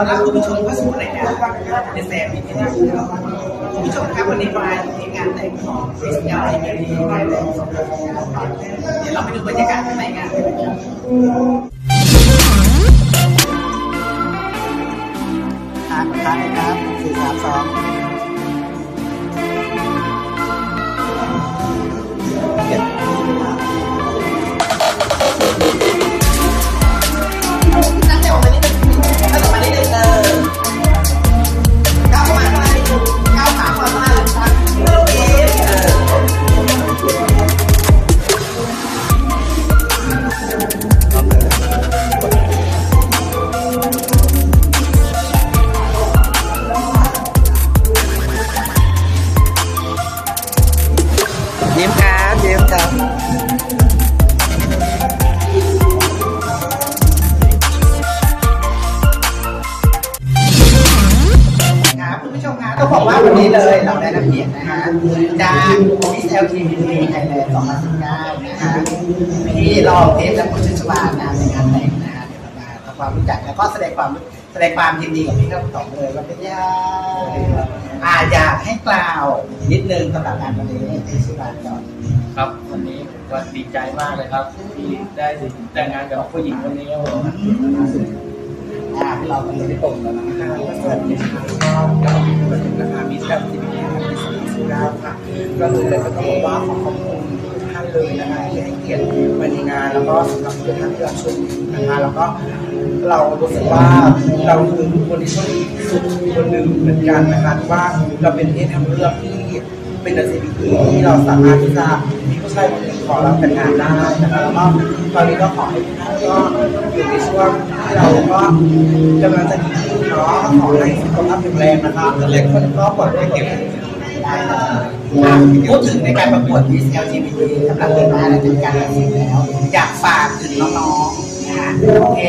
ตอนรับคุณผู้ชมเข้าสู่รายการว่าในแซมที่นี่นะครับคุณผู้ชมครับวันนี้มาอยู่ในงานแต่งของเอกยาในเดือนนี้ได้แล้วเดี๋ยวเราไปดูบรรยากาศข้างในงาน ยิ้มครับยิ้มครับครับคุณผู้ชมครับต้องบอกว่าวันนี้เลยเราได้รับเกียรตินะฮะจากมิสเอลทีวีไทยแลนด์2019นะฮะพี่รองเทพและผู้ชัชวานนะในงานแต่งนะฮะเดี๋ยวเรามาทำความรู้จักแล้วก็แสดงความแสดงความยินดีกับพี่ทั้งสองเลยว่าเป็นยังอาอยากให้กล่าวนิดนึงสำหรับงานวันนี้ที่สุวรรณก่อน วันนี้ผมก็ดีใจมากเลยครับ ที่ได้แต่งงานกับผู้หญิงคนนี้ครับผมอ่าเราเป็นที่ตรงแล้วนะคะสวัสดีค่ะก็มาถึงนะคะมิสแกรนด์ทีวีนะคะมิสสุดาค่ะก็คือเลยก็ต้องบอกว่าขอขอบคุณทุกท่านเลยนะคะที่ให้เกียรติมาในงาน แล้วก็สำหรับทุกท่านที่รับชมนะคะแล้วก็เรารู้สึกว่าเราคือคนที่โชคดีที่สุดคนหนึ่งเหมือนกันนะคะที่ว่าเราเป็นเพศทางเลือกที่เป็นดอะซีบีที่เราสามารถที่จะมี ช่ขอเราแต่งงานได้นะคะแล้วก็ตอนนี้ก็ขอให้ท่านก็อยู่ในช่วงที่เราก็กำลังจะดีขึ้นเนาะขอให้สุขภาพแข็งแรงนะคะเล็กคนก็ปลอดภัยเก็บได้นะคะอะพูดถึงในการประกวด Miss LGBT กำลังเดินหน้าและจะมีการตัดสินแล้ว อยากฝากถึงน้องๆนะฮะโอเค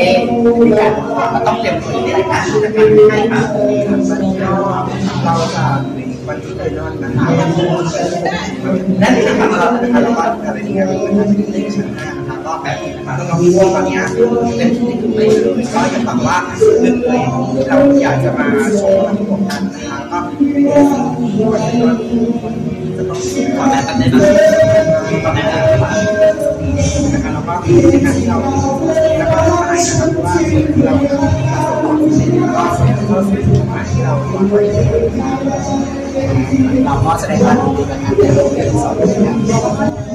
มีการประกวดก็ต้องเตรียมตัวในการที่จะการให้มาเราจะ มีวันที่เลยนอนนะคะนั่นคือคำเรานะคะแล้วก็อะไรที่งานเป็นที่ในชั้นห้านะคะก็แบบน้องๆทุกคนตอนนี้เป็นที่ถึงเลยเลยก็อยากบอกว่าหนึ่งเลยเราอยากจะมาชมกันทุกคนกันนะคะก็เป็นสิ่งที่วันนี้จะต้องขอแนะนำแนะนำขอแนะนำนะคะแล้วก็ในการที่เรา ก็เป็นเรื่องที่เราหวังไว้เราก็แสดงความยินดีกับงานนโรงเรียนสอนนะครับ